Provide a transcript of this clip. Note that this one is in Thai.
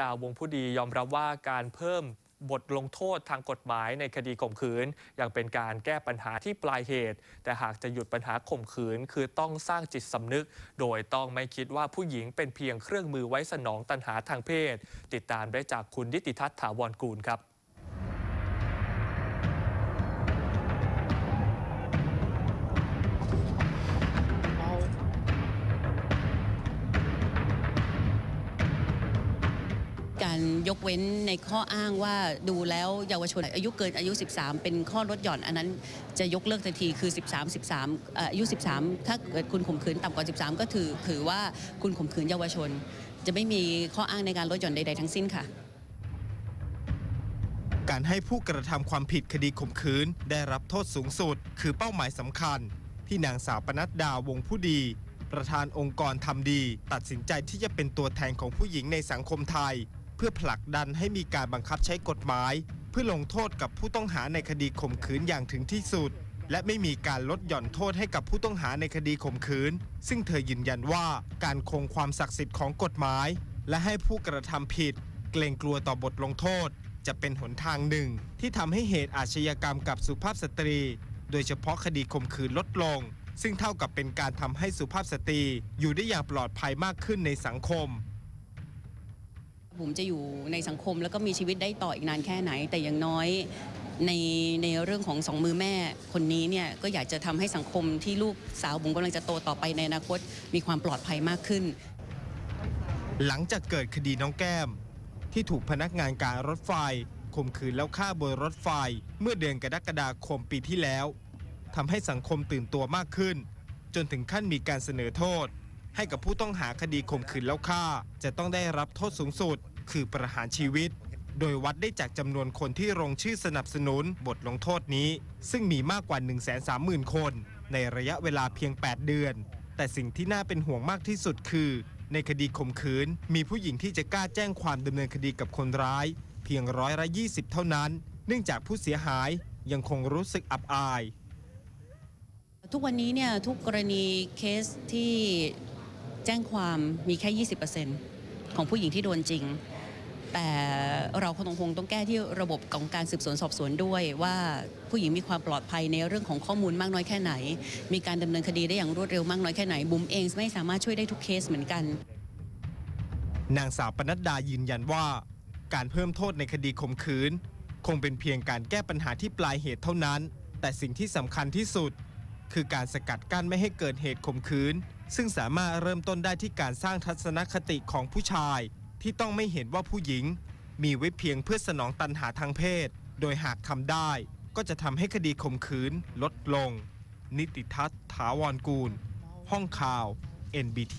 ดาวงผู้ดียอมรับว่าการเพิ่มบทลงโทษทางกฎหมายในคดีข่มขืน ยังเป็นการแก้ปัญหาที่ปลายเหตุ แต่หากจะหยุดปัญหาข่มขืน คือต้องสร้างจิตสำนึก โดยต้องไม่คิดว่าผู้หญิงเป็นเพียงเครื่องมือไว้สนองตัณหาทางเพศ ติดตามได้จากคุณนิติทัศน์ถาวรกูลครับ ยกเว้นในข้ออ้างว่าดูแล้วเยาวชนอายุเกินอายุ 13 เป็นข้อลดหย่อน อันนั้นจะยกเลิกทันทีคือ 13 13เอ่ออายุ 13 ถ้าเกิดคุณข่มขืนต่ำกว่า 13 ก็ถือถือว่าคุณข่มขืนเยาวชน จะไม่มีข้ออ้างในการลดหย่อนใด ๆ ทั้งสิ้นค่ะการให้ผู้กระทำความผิดคดีข่มขืนได้รับโทษสูงสุด คือเป้าหมายสำคัญ ที่นางสาวปนัดดาวงผู้ดี ประธานองค์กรทำดี ตัดสินใจที่จะเป็นตัวแทนของผู้หญิงในสังคมไทย พื่อผลักดันให้มีการบังคับใช้กฎหมาย เพื่อลงโทษกับผู้ต้องหาในคดีข่มขืนอย่างถึงที่สุด และไม่มีการลดหย่อนโทษให้กับผู้ต้องหาในคดีข่มขืน ซึ่งเธอยืนยันว่าการคงความศักดิ์สิทธิ์ของกฎหมาย และให้ผู้กระทำผิด เกรงกลัวต่อบทลงโทษ จะเป็นหนทางหนึ่ง ที่ทำให้เหตุอาชญากรรมกับสุภาพสตรี โดยเฉพาะคดีข่มขืนลดลงซึ่งเท่ากับเป็นการทำให้สุภาพสตรีอยู่ได้อย่างปลอดภัยมากขึ้นในสังคม ผมจะอยู่ในสังคม แล้วก็มีชีวิตได้ต่ออีกนานแค่ไหน แต่อย่างน้อยในในเรื่องของสองมือแม่คนนี้เนี่ยก็อยากจะทำให้สังคมที่ลูกสาวผมกำลังจะโตต่อไปในอนาคต มีความปลอดภัยมากขึ้น หลังจากเกิดคดีน้องแก้ม ที่ถูกพนักงานการรถไฟข่มขืนแล้วฆ่าบนรถไฟเมื่อเดือนกรกฎาคมปีที่แล้วทำให้สังคมตื่นตัวมากขึ้น จนถึงขั้นมีการเสนอโทษ ให้กับผู้ต้องหาคดีข่มขืนแล้วฆ่า จะต้องได้รับโทษสูงสุด คือประหารชีวิต โดยวัดได้จากจำนวนคนที่ลงชื่อสนับสนุนบทลงโทษนี้ ซึ่งมีมากกว่า 130,000 คน ในระยะเวลาเพียง 8 เดือน แต่สิ่งที่น่าเป็นห่วงมากที่สุดคือ ในคดีข่มขืน มีผู้หญิงที่จะกล้าแจ้งความดำเนินคดีกับคนร้าย เพียงร้อยละ20เท่านั้น เนื่องจากผู้เสียหายยังคงรู้สึกอับอาย ทุกวันนี้เนี่ยทุกกรณีเคสที่แจ้งความมีแค่ 20%ของผู้หญิงที่โดนจริง แต่เราคงคงต้องแก้ที่ระบบของการสืบสวนสอบสวนด้วย ว่าผู้หญิงมีความปลอดภัยในเรื่องของข้อมูลมากน้อยแค่ไหน มีการดำเนินคดีได้อย่างรวดเร็วมากน้อยแค่ไหนบุ๋มเองไม่สามารถช่วยได้ทุกเคสเหมือนกัน นางสาวปนัดดายืนยันว่า การเพิ่มโทษในคดีข่มขืน คงเป็นเพียงการแก้ปัญหาที่ปลายเหตุเท่านั้น แต่สิ่งที่สำคัญที่สุด คือการสกัดกั้นไม่ให้เกิดเหตุข่มขืน ซึ่งสามารถเริ่มต้นได้ที่การสร้างทัศนคติของผู้ชาย ที่ต้องไม่เห็นว่าผู้หญิง มีไว้เพียงเพื่อสนองตันหาทางเพศ โดยหากทำได้ ก็จะทำให้คดีข่มขืนลดลง นิติทัศน์ถาวรกูล ห้องข่าว NBT